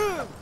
う。